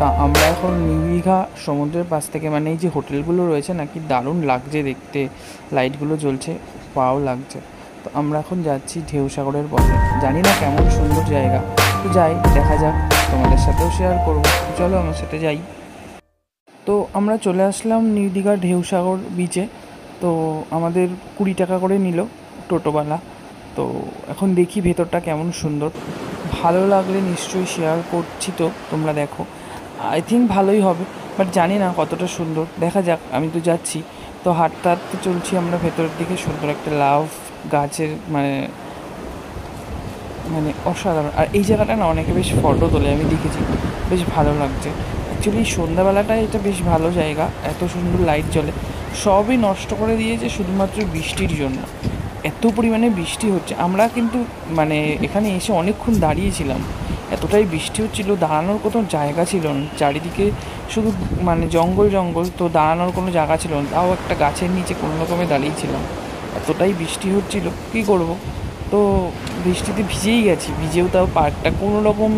তা আমরা এখন নিউ দীঘা সমুদ্রের পাশ থেকে মানে এই যে হোটেলগুলো রয়েছে নাকি দারুণ লাগছে দেখতে, লাইটগুলো জ্বলছে পাও লাগছে। তো আমরা এখন যাচ্ছি ঢেউ সাগরের পথে। জানি না কেমন সুন্দর জায়গা। তো যাই, দেখা যাক, তোমাদের সাথেও শেয়ার করব। চলো আমার সাথে যাই। তো আমরা চলে আসলাম নিউ দীঘার ঢেউসাগর বিচে তো আমাদের কুড়ি টাকা করে নিল টোটোওয়ালা। তো এখন দেখি ভেতরটা কেমন সুন্দর। ভালো লাগলে নিশ্চয়ই শেয়ার করছি তো, তোমরা দেখো। আই থিঙ্ক ভালোই হবে বাট জানি না কতটা সুন্দর। দেখা যাক, আমি তো যাচ্ছি। তো হাঁটতে হাঁটতে চলছি আমরা ভেতরের দিকে। সুন্দর একটা লাভ গাছের মানে মানে অসাধারণ। আর এই জায়গাটা না অনেকে বেশ ফটো তোলে, আমি দেখেছি। বেশ ভালো লাগছে। অ্যাকচুয়ালি সন্ধ্যাবেলাটায় এটা বেশ ভালো জায়গা। এত সুন্দর লাইট জ্বলে। সবই নষ্ট করে দিয়েছে শুধুমাত্র বৃষ্টির জন্য। এত পরিমাণে বৃষ্টি হচ্ছে। আমরা কিন্তু মানে এখানে এসে অনেকক্ষণ দাঁড়িয়েছিলাম। এতটাই বৃষ্টি হচ্ছিল, দাঁড়ানোর কোনো জায়গা ছিল না। চারিদিকে শুধু মানে জঙ্গল জঙ্গল, তো দাঁড়ানোর কোনো জায়গা ছিল না। তাও একটা গাছের নিচে কোনো রকমে দাঁড়িয়েছিলাম এতটাই বৃষ্টি হচ্ছিল, কী করব? তো বৃষ্টিতে ভিজেই গেছি। ভিজেও তাও পার্কটা কোনো রকম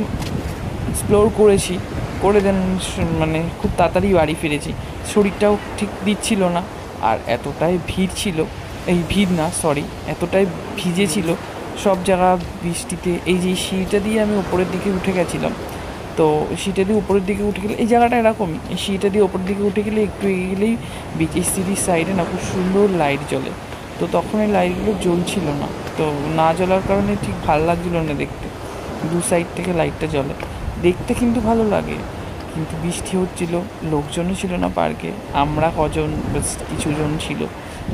এক্সপ্লোর করেছি, করে দেন মানে খুব তাড়াতাড়ি বাড়ি ফিরেছি। শরীরটাও ঠিক দিচ্ছিল না। আর এতটাই ভিড় ছিল, এই ভিড় না সরি এতটাই ভিজে ছিল সব জায়গা বৃষ্টিতে, এই যে সিঁড়িটা দিয়ে আমি উপরের দিকে উঠে গেছিলাম, তো সিঁড়িটা দিয়ে উপরের দিকে উঠে গেলে, এই জায়গাটা এরকমই সিঁড়িটা দিয়ে উপরের দিকে উঠে গেলে একটু এগিয়ে গেলেই বিচের সিঁড়ির সাইডে না খুব সুন্দর লাইট জ্বলে। তো তখন এই লাইটগুলো জ্বলছিল না, তো না জ্বলার কারণে ঠিক ভালো লাগছিল না দেখতে। দু সাইড থেকে লাইটটা জ্বলে। দেখতে কিন্তু ভালো লাগে, কিন্তু বৃষ্টি হচ্ছিল, লোকজনও ছিল না পার্কে, আমরা কজন কিছুজন ছিল।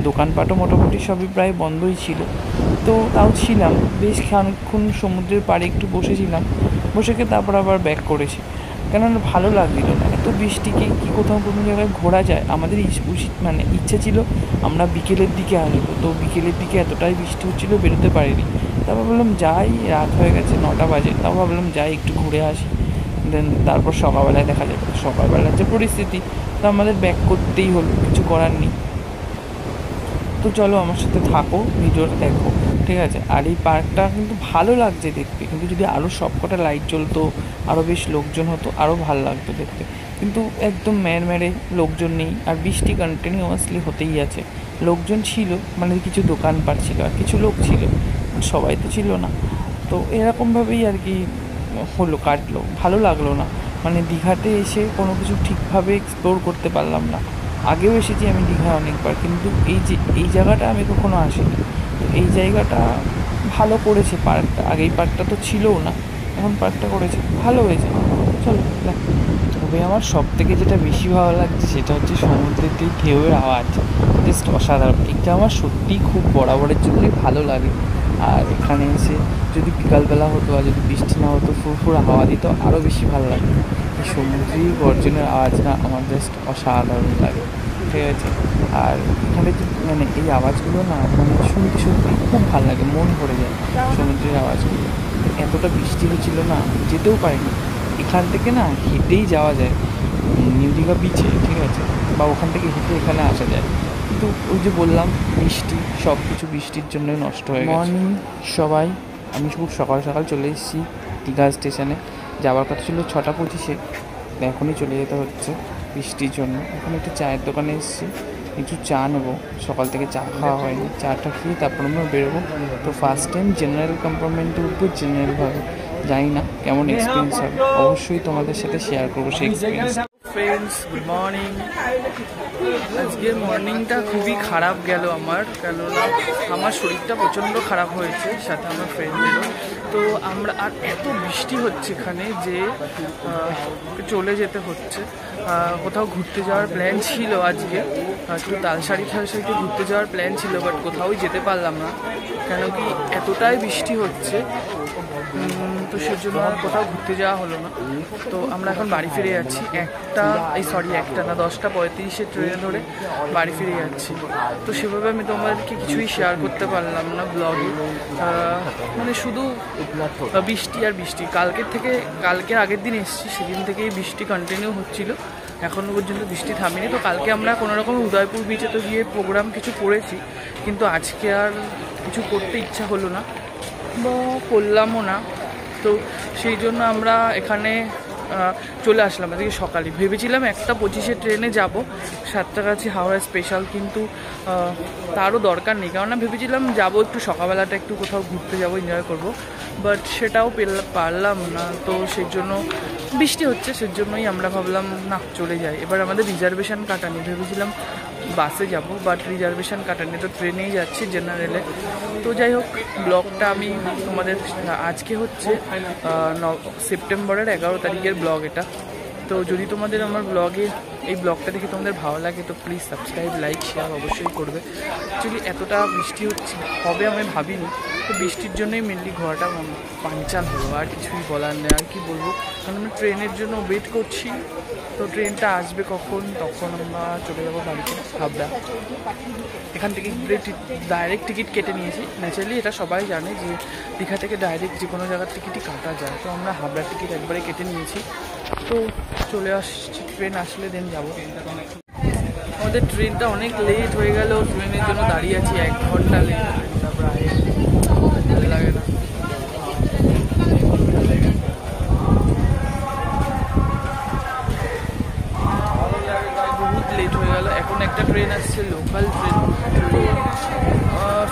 দোকানপাটও মোটামুটি সবই প্রায় বন্ধই ছিল। তো তাও ছিলাম। বেশ খানিকক্ষণ সমুদ্রের পাড়ে একটু বসেছিলাম। বসে খেয়ে তারপর আবার ব্যাক করেছি। কেননা ভালো লাগছিল না। এত বৃষ্টিকে কি কোথাও কোনো জায়গায় ঘোরা যায়? আমাদের উচিত মানে ইচ্ছে ছিল আমরা বিকেলের দিকে আসব তো বিকেলের দিকে এতটাই বৃষ্টি হচ্ছিল বেরোতে পারিনি। তারপর বললাম যাই, রাত হয়ে গেছে, নটা বাজে। তাও ভাবলাম যাই, একটু ঘুরে আসি। দেন তারপর সকালবেলায় দেখা যাবে। সকালবেলার যে পরিস্থিতি, তো আমাদের ব্যাক করতেই হলো। কিছু করার নেই। তো চলো আমার সাথে থাকো, ভিডিওটা দেখো, ঠিক আছে? আর এই পার্কটা কিন্তু ভালো লাগছে দেখতে, কিন্তু যদি আরও সব কটা লাইট জ্বলতো আরও বেশ লোকজন হতো আরও ভালো লাগতো দেখতে। কিন্তু একদম ম্যারে লোকজন নেই, আর বৃষ্টি কন্টিনিউয়াসলি হতেই আছে। লোকজন ছিল মানে কিছু দোকানপাট ছিল, আর কিছু লোক ছিল সবাই তো ছিল না। তো এরকমভাবেই আর কি হলো, কাটলো। ভালো লাগল না। মানে দীঘাতে এসে কোনো কিছু ঠিকভাবে এক্সপ্লোর করতে পারলাম না। আগেও এসেছি আমি দীঘায় অনেকবার, কিন্তু এই যে, এই জায়গাটা আমি কখনো আসিনি। তো এই জায়গাটা ভালো করেছে পার্কটা আগে এই পার্কটা তো ছিলও না, এখন পার্কটা করেছে, ভালো হয়েছে। চলো দেখ। তবে আমার সব থেকে যেটা বেশি ভালো লাগছে সেটা হচ্ছে সমুদ্রের এই ঢেউয়ের আওয়াজ জাস্ট অসাধারণ। এটা আমার সত্যিই খুব বরাবরের জন্যই ভালো লাগে। আর এখানে এসে যদি বিকালবেলা হতো আর যদি বৃষ্টি না হতো, ফুরফুর হাওয়া দিত আরও বেশি ভালো লাগে এই সমুদ্রের গর্জনের আওয়াজ না আমার জাস্ট অসাধারণ লাগে, ঠিক আছে? আর এখানে মানে এই আওয়াজগুলো না মানে শুনতে সত্যি খুব ভালো লাগে, মন ভরে যায় সমুদ্রের আওয়াজগুলো। এতটা বৃষ্টি হচ্ছিল না, যেতেও পারিনি। এখান থেকে না হেঁটেই যাওয়া যায়, নিউ দীঘা বিচে ঠিক আছে? বা ওখান থেকে হেঁটে এখানে আসা যায়। কিন্তু ওই যে বললাম, বৃষ্টি সব কিছু বৃষ্টির জন্য নষ্ট হয়ে গেছে। সবাই, আমি খুব সকাল সকাল চলে এসেছি দীঘা স্টেশনে। যাওয়ার কথা ছিল ছটা পঁচিশে। এখনই চলে যেতে হচ্ছে বৃষ্টির জন্য। এখন একটু চায়ের দোকানে এসেছি। একটু চা নেব। সকাল থেকে চা খাওয়া হয়নি। চাটা খেয়ে তারপর আমরা বেরোবো। তো ফার্স্ট টাইম জেনারেল কম্পার্টমেন্টে উঠবো জেনারেলভাবে জানি না কেমন এক্সপিরিয়েন্স হবে। অবশ্যই তোমাদের সাথে শেয়ার করব সেই এক্সপিরিয়েন্স ফ্রেন্ডস গুড মর্নিং আজকের মর্নিংটা খুবই খারাপ গেল আমার, কেননা আমার শরীরটা প্রচণ্ড খারাপ হয়েছে সাথে আমার ফ্রেন্ডদেরও তো আমরা, আর এত বৃষ্টি হচ্ছে এখানে যে চলে যেতে হচ্ছে। কোথাও ঘুরতে যাওয়ার প্ল্যান ছিল আজকে। একটু তালসারি ঠালসারিতে ঘুরতে যাওয়ার প্ল্যান ছিল বাট কোথাও যেতে পারলাম না। কেন কি এতটাই বৃষ্টি হচ্ছে। তো সেজন্য কোথাও ঘুরতে যাওয়া হলো না। তো আমরা এখন বাড়ি ফিরে যাচ্ছি। একটা, এই সরি একটা না, দশটা পঁয়ত্রিশে ট্রেনে ধরে বাড়ি ফিরে যাচ্ছি। তো সেভাবে আমি তোমাদেরকে কিছুই শেয়ার করতে পারলাম না ব্লগে মানে শুধু বৃষ্টি আর বৃষ্টি। কালকের থেকে, কালকের আগের দিন এসেছি, সেদিন থেকেই বৃষ্টি কন্টিনিউ হচ্ছিল। এখনও পর্যন্ত বৃষ্টি থামেনি। তো কালকে আমরা কোনো রকম উদয়পুর বিচে তো গিয়ে প্রোগ্রাম কিছু করেছি। কিন্তু আজকে আর কিছু করতে ইচ্ছা হলো না। বা করলামও না। তো সেই জন্য আমরা এখানে চলে আসলাম আজকে সকালে। ভেবেছিলাম একটা পঁচিশে ট্রেনে যাব সাতটাগাছি হাওড়া স্পেশাল কিন্তু তারও দরকার নেই। কেননা ভেবেছিলাম যাব একটু সকালবেলাটা একটু কোথাও ঘুরতে যাব এনজয় করব বাট সেটাও পারলাম না। তো সেই জন্য বৃষ্টি হচ্ছে, সেজন্যই আমরা ভাবলাম, না, চলে যাই। এবার আমাদের রিজার্ভেশন কাটানি। ভেবেছিলাম বাসে যাব বাট রিজার্ভেশন কাটানি, তো ট্রেনেই যাচ্ছি জেনারেলে তো যাই হোক ব্লগটা আমি তোমাদের, আজকে হচ্ছে সেপ্টেম্বরের এগারো তারিখের ব্লগ এটা। তো যদি তোমাদের আমার ব্লগে এই ব্লগটা দেখে তোমাদের ভালো লাগে, তো প্লিজ সাবস্ক্রাইব লাইক শেয়ার অবশ্যই করবে। অ্যাকচুয়ালি এতটা বৃষ্টি হচ্ছে, হবে আমি ভাবিনি, তো বৃষ্টির জন্যই মেনলি ঘোরাটা পাঞ্চাল হলো, আর কিছুই বলার নেই, আর কি বলব? কারণ আমি ট্রেনের জন্য ওয়েট করছি, তো ট্রেনটা আসবে কখন, তখন আমরা চলে যাব বাড়িতে হাবড়া এখান থেকে ডাইরেক্ট টিকিট কেটে নিয়েছি। ন্যাচারালি এটা সবাই জানে যে দীঘা থেকে ডাইরেক্ট যে কোনো জায়গার টিকিটই কাটা যায়, তো আমরা হাবড়ার টিকিট একবারে কেটে নিয়েছি। তো চলে আসছি ট্রেন আসলে দেন যাব। আমাদের ট্রেনটা অনেক লেট হয়ে গেল ট্রেনের জন্য দাঁড়িয়ে আছি এক ঘণ্টা লেট তারপর আগে ভালো লাগে না বহুত লেট হয়ে গেল এখন একটা ট্রেন আসছে লোকাল ট্রেন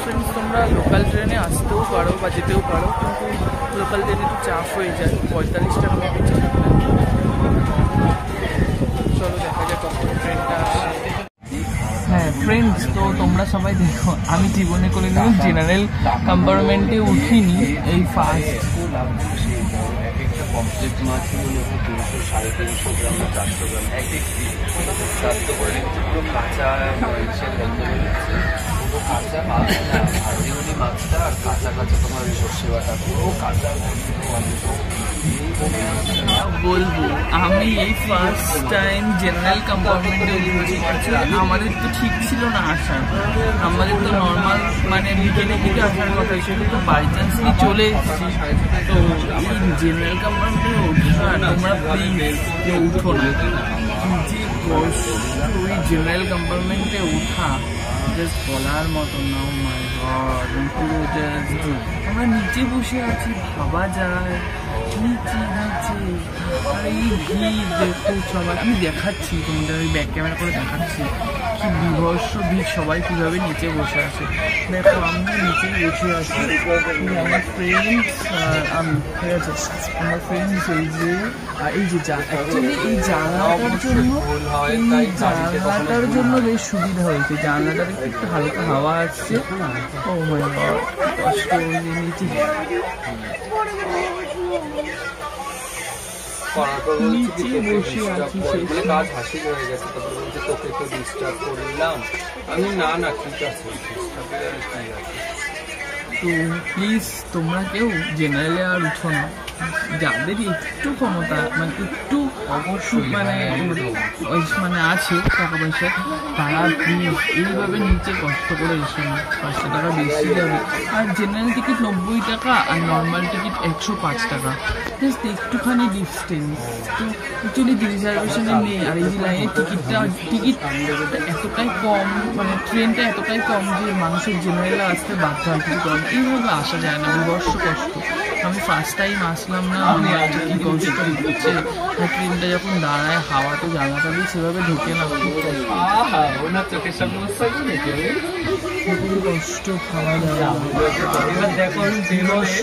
ফ্রেন্ডস তোমরা লোকাল ট্রেনে আসতেও পারো বা যেতেও পারো কিন্তু লোকাল ট্রেনে একটু চাপ হয়ে যায় পঁয়তাল্লিশ টাকা মতো চাপ নেয়। চলো দেখা যাক কখন ট্রেনটা আসে হ্যাঁ ফ্রেন্ডস তো তোমরা সবাই দেখো আমি জীবনে করে জেনারেল কম্পার্টমেন্টে উঠিনি এই ফার্স্ট কমপ্লিট মাছ তিনশো সাড়ে তিনশো গ্রাম চারশো গ্রাম এক একটি কাঁচা আর কাঁচা কাঁচা তোমার সর্ষে বাটা পুরো কাঁচা বলব, আমি এই ফার্স্ট টাইম জেনারেল কম্পার্টমেন্টে উঠেছি আমাদের তো ঠিক ছিল না আসার। আমাদের তো নর্মাল মানে বিকেলে দিকে আসার কথা ছিল তো বাই চান্স কি চলে এসেছি। তো এই জেনারেল কম্পার্টমেন্টে ওঠা, তোমরা প্লিজ উঠো না। জেনারেল কম্পার্টমেন্টে ওঠা। জাস্ট বলার মতো না মাই গড পুরো আমরা নিচে বসে আছি ভাবা যায়। নিচে নিচে আর আমি দেখাচ্ছি তোমাদের ওই ব্যাক ক্যামেরা করে দেখাচ্ছি। কি বিভৎস ভিড়, সবাই কীভাবে নিচে বসে আছে। দেখো, আমরা নিচে বসে আছি। আমার ফ্রেন্ডস আমি, ঠিক আছে? আমার ফ্রেন্ডস এই যে এই যে অ্যাকচুয়ালি এই জানলাটার জন্য জানলাটার জন্য বেশ সুবিধা হয়েছে। জানলাটার একটু হালকা হাওয়া আসছে। ও মাই গড কষ্ট নিচে করার পর বলছি কি তোকে আছি করে-। বলে কাজ হাসি হয়ে গেছে তারপরে বলছে তোকে তো ডিস্টার্ব করলাম। আমি না না ঠিক আছে ডিস্টার্বের আর কি আছে? তো প্লিজ তোমরা কেউ জেনারেলে আর উঠো না। যাদের একটু ক্ষমতা মানে একটু মানে মানে আছে টাকা পয়সা। তারা এইভাবে নিচে কষ্ট করে এসো না, পাঁচশো টাকা বেশি যাবে আর জেনারেল টিকিট নব্বই টাকা আর নর্মাল টিকিট একশো পাঁচ টাকা। জাস্ট একটুখানি ডিস্টেন্স তো অ্যাকচুয়ালি রিজার্ভেশনে নেই, আর এই লাইনের টিকিটটা টিকিট এতটাই কম মানে ট্রেনটা এতটাই কম যে মানুষের জেনারেলে আসতে বাধ্য হয়। কম এইভাবে আসা যায় না বিবর্ষ কষ্ট। আমি ফার্স্ট টাইম আসলাম না আমার কি কষ্ট হচ্ছে ট্রেনটা যখন দাঁড়ায় হাওয়া তো দিয়ে সেভাবে ঢোকে না। আমি? খুবই কষ্ট খাওয়া আমি কষ্ট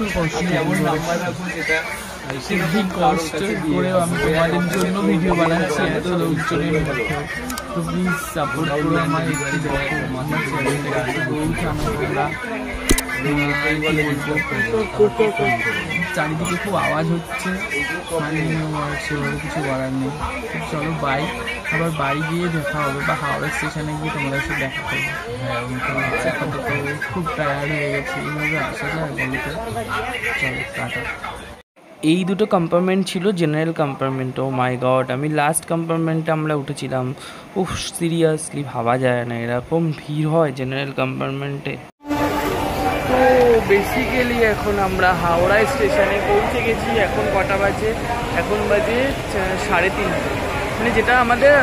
আমি খুবই করেও আমি তোমাদের জন্য ভিডিও বানাচ্ছি এত লোকজনের মধ্যে। তো প্লিজ সাপোর্ট করো আমার একটু দেখো আমার চ্যানেলটা চারিদিকে খুব আওয়াজ হচ্ছে। মানে ওর কিছু করার নেই। চলো বাই আবার বাড়ি গিয়ে দেখা হবে বা হাওড়া স্টেশনে গিয়ে তোমাদের সাথে দেখা করব। হ্যাঁ এখন তো খুব টায়ার্ড হয়ে গেছে। এইভাবে আসা যায় বলতে। চলো, টাটা। এই দুটো কম্পার্টমেন্ট ছিল general compartment oh my god আমি লাস্ট কম্পার্টমেন্টে আমরা উঠেছিলাম। উফ সিরিয়াসলি ভাবা যায় না। এরকম ভিড় হয় জেনারেল কম্পার্টমেন্টে তো বেসিক্যালি এখন আমরা হাওড়া স্টেশনে পৌঁছে গেছি, এখন কটা বাজে? এখন বাজে সাড়ে তিনটে। মানে যেটা আমাদের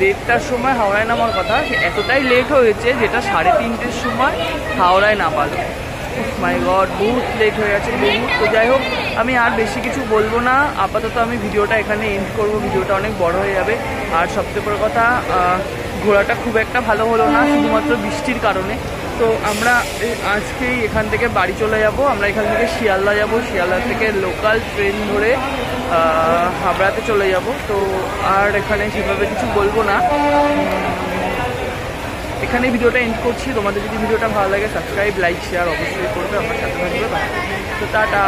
দেড়টার সময় হাওড়ায় নামার কথা এতটাই লেট হয়েছে যেটা সাড়ে তিনটের সময় হাওড়ায় নামালো। মাই গড বহুত লেট হয়ে গেছে, বহুত। তো যাই হোক, আমি আর বেশি কিছু বলব না। আপাতত আমি ভিডিওটা এখানে এন্ড করব, ভিডিওটা অনেক বড় হয়ে যাবে। আর সবচেয়ে বড় কথা ঘোরাটা খুব একটা ভালো হলো না, শুধুমাত্র বৃষ্টির কারণে। তো আমরা আজকেই এখান থেকে বাড়ি চলে যাব। আমরা এখান থেকে শিয়ালদা যাব। শিয়ালদা থেকে লোকাল ট্রেন ধরে হাবড়াতে চলে যাব। তো আর এখানে সেভাবে কিছু বলব না। এখানে ভিডিওটা এন্ড করছি। তোমাদের যদি ভিডিওটা ভালো লাগে সাবস্ক্রাইব লাইক শেয়ার অবশ্যই করবে আমার সাথে থাকবে। তো টাটা।